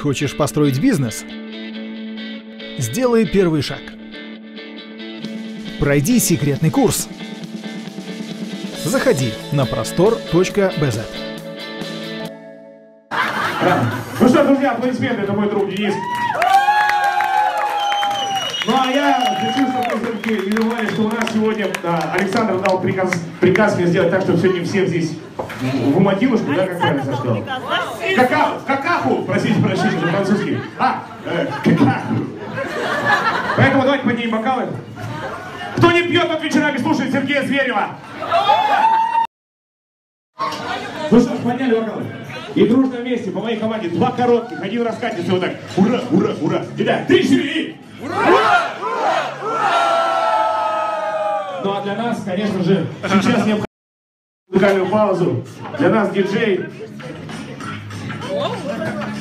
Хочешь построить бизнес? Сделай первый шаг. Пройди секретный курс. Заходи на простор.бз. Ну что, друзья, аплодисменты, это мой друг Денис. Ну а я хочу, чтобы все-таки не забывали, что у нас сегодня Александр дал приказ, приказ мне сделать так, чтобы сегодня всем здесь в уматилушку, да, как правильно сказал? Какаху, какаху, простите прощения за французский. А, э, какаху. Поэтому давайте поднимем бокалы. Кто не пьет, тот вечерами слушает Сергея Зверева. Ну что ж, подняли бокалы. И дружно вместе по моей команде два коротких, один раскатится вот так. Ура, ура, ура. Итак, три, четыре и... Ура! Ну а для нас, конечно же, сейчас необходимо музыкальную паузу. Для нас диджей.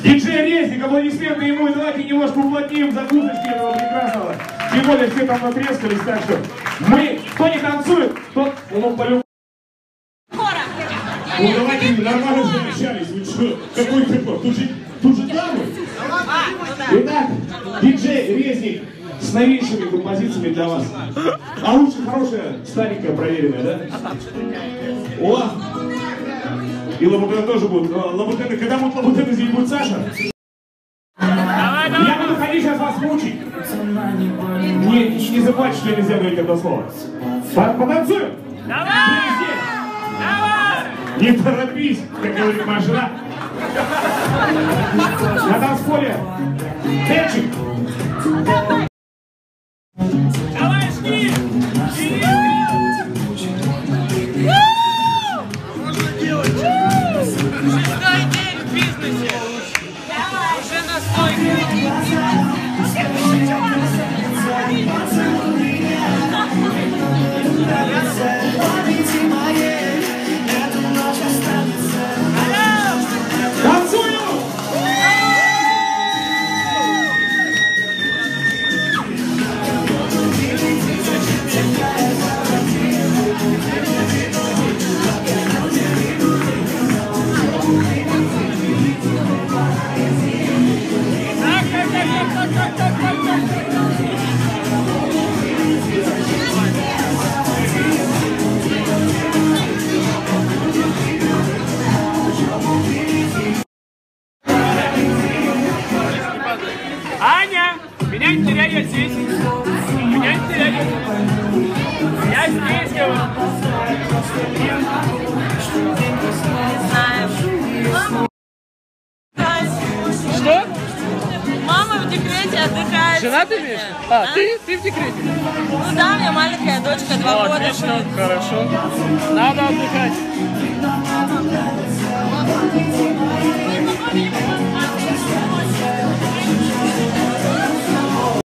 Диджей Резник, аплодисменты ему, и давайте немножко уплотним закусочки этого прекрасного. Тем более все там натрескались, так что мы, кто не танцует, тот, ну, по ну давайте нормально же общались, вы что, какой ты, тут же, тут же дамы. Итак, диджей Резник с новейшими композициями для вас. А лучше хорошая, старенькая, проверенная, да? О! И лабутены тоже будут. Лабутены, когда будут лабутены, здесь будет Саша. Я буду ходить сейчас вас мучить. Не, не забывайте, что нельзя говорить это слово. Потанцуем? Давай! Не торопись, как говорит Маша. На танцполе. Печик. Давай, Аня, меня не теряй, я здесь. Меня не теряй, я здесь. Я здесь, говорю. Что? Мама в декрете отдыхает. Жена ты имеешь? А, ты, ты в декрете? Ну да, у меня маленькая дочка, два О, года. отлично, хорошо. Надо отдыхать.